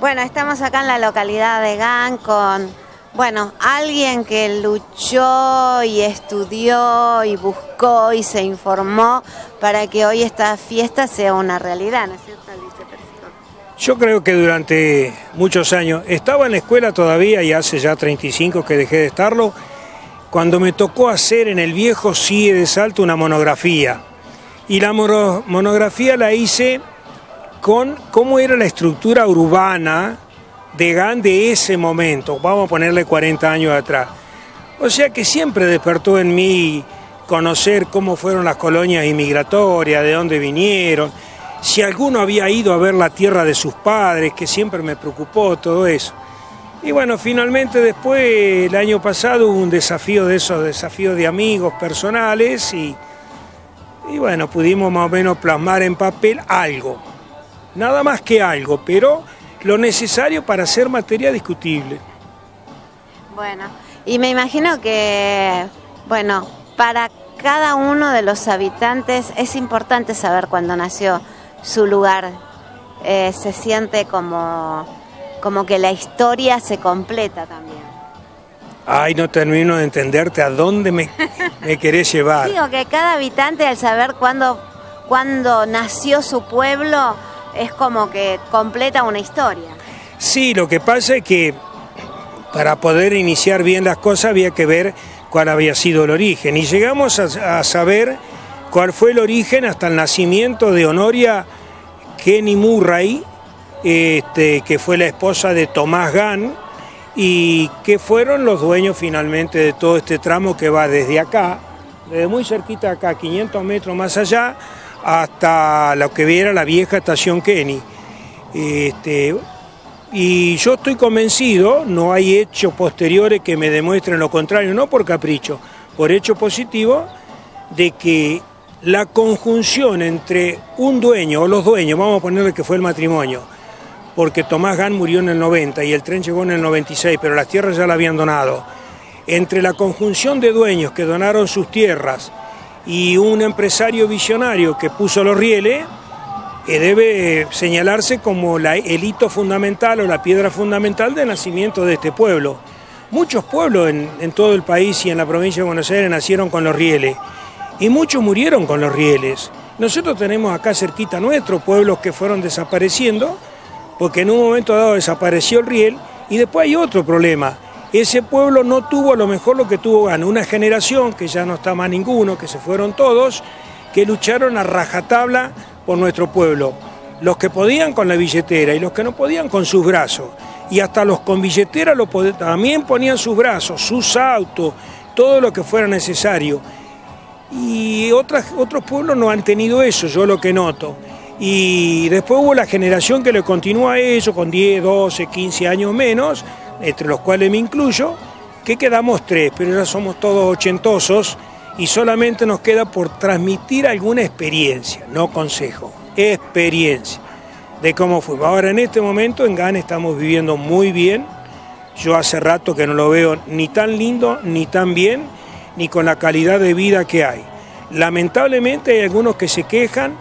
Bueno, estamos acá en la localidad de GAN con, bueno, alguien que luchó y estudió y buscó y se informó para que hoy esta fiesta sea una realidad, ¿no es cierto, Yo creo que durante muchos años, estaba en la escuela todavía y hace ya 35 que dejé de estarlo, cuando me tocó hacer en el viejo CIE de Salto una monografía. Y la monografía la hice con cómo era la estructura urbana de GAN de ese momento, vamos a ponerle 40 años atrás. O sea que siempre despertó en mí conocer cómo fueron las colonias inmigratorias, de dónde vinieron, si alguno había ido a ver la tierra de sus padres, que siempre me preocupó todo eso. Y bueno, finalmente después, el año pasado hubo un desafío de esos desafíos de amigos personales y, y bueno, pudimos más o menos plasmar en papel algo nada más que algo, pero lo necesario para hacer materia discutible. Bueno, y me imagino que, bueno, para cada uno de los habitantes es importante saber cuándo nació su lugar. Eh, se siente como, como que la historia se completa también. Ay, no termino de entenderte a dónde me, me querés llevar. Digo que cada habitante al saber cuándo, cuándo nació su pueblo, es como que completa una historia. Sí, lo que pasa es que para poder iniciar bien las cosas había que ver cuál había sido el origen. Y llegamos a, saber cuál fue el origen hasta el nacimiento de Honoria Kenny Murray, este, que fue la esposa de Tomás Gann, y que fueron los dueños finalmente de todo este tramo que va desde acá, desde muy cerquita acá, 500 metros más allá, hasta lo que viera la vieja estación Kenny. Este, y yo estoy convencido, no hay hechos posteriores que me demuestren lo contrario, no por capricho, por hecho positivo, de que la conjunción entre un dueño o los dueños, vamos a ponerle que fue el matrimonio, porque Tomás Gán murió en el 90 y el tren llegó en el 96, pero las tierras ya la habían donado, entre la conjunción de dueños que donaron sus tierras, y un empresario visionario que puso los rieles, que debe señalarse como el hito fundamental o la piedra fundamental del nacimiento de este pueblo. Muchos pueblos en, en todo el país y en la provincia de Buenos Aires nacieron con los rieles y muchos murieron con los rieles. Nosotros tenemos acá cerquita nuestros pueblos que fueron desapareciendo porque en un momento dado desapareció el riel y después hay otro problema ese pueblo no tuvo a lo mejor lo que tuvo Gana, una generación, que ya no está más ninguno, que se fueron todos, que lucharon a rajatabla por nuestro pueblo. Los que podían con la billetera y los que no podían con sus brazos. Y hasta los con billetera también ponían sus brazos, sus autos, todo lo que fuera necesario. Y otros pueblos no han tenido eso, yo lo que noto. Y después hubo la generación que le continúa a ellos con 10, 12, 15 años menos, entre los cuales me incluyo, que quedamos tres, pero ya somos todos ochentosos y solamente nos queda por transmitir alguna experiencia, no consejo, experiencia de cómo fue. Ahora en este momento en GAN estamos viviendo muy bien, yo hace rato que no lo veo ni tan lindo, ni tan bien, ni con la calidad de vida que hay. Lamentablemente hay algunos que se quejan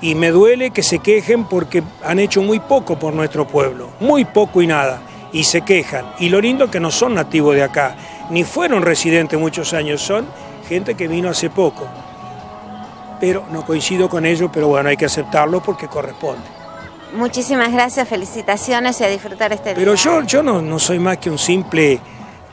y me duele que se quejen porque han hecho muy poco por nuestro pueblo, muy poco y nada y se quejan. Y lo lindo es que no son nativos de acá, ni fueron residentes muchos años, son gente que vino hace poco. Pero no coincido con ellos, pero bueno, hay que aceptarlo porque corresponde. Muchísimas gracias, felicitaciones y a disfrutar este día. Pero yo, yo no, no soy más que un simple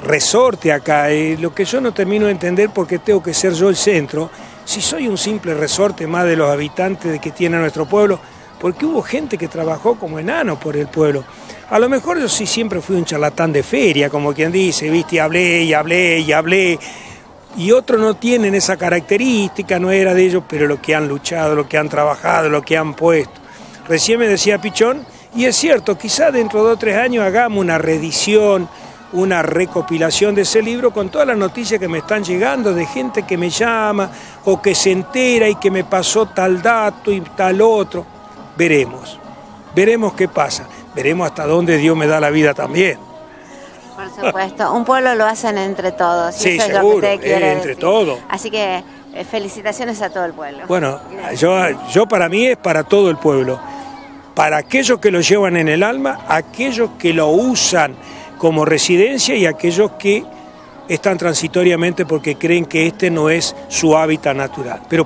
resorte acá. Eh, lo que yo no termino de entender porque tengo que ser yo el centro, si soy un simple resorte más de los habitantes de que tiene nuestro pueblo, porque hubo gente que trabajó como enano por el pueblo. A lo mejor yo sí siempre fui un charlatán de feria, como quien dice, viste, y hablé y hablé y hablé. Y otros no tienen esa característica, no era de ellos, pero lo que han luchado, lo que han trabajado, lo que han puesto. Recién me decía Pichón, y es cierto, quizá dentro de dos o tres años hagamos una reedición, una recopilación de ese libro con todas las noticias que me están llegando de gente que me llama o que se entera y que me pasó tal dato y tal otro. Veremos, veremos qué pasa veremos hasta dónde Dios me da la vida también. Por supuesto, un pueblo lo hacen entre todos. Sí, seguro, entre todos. Así que eh, felicitaciones a todo el pueblo. Bueno, yo, yo para mí es para todo el pueblo. para aquellos que lo llevan en el alma, aquellos que lo usan como residencia y aquellos que están transitoriamente porque creen que este no es su hábitat natural. Pero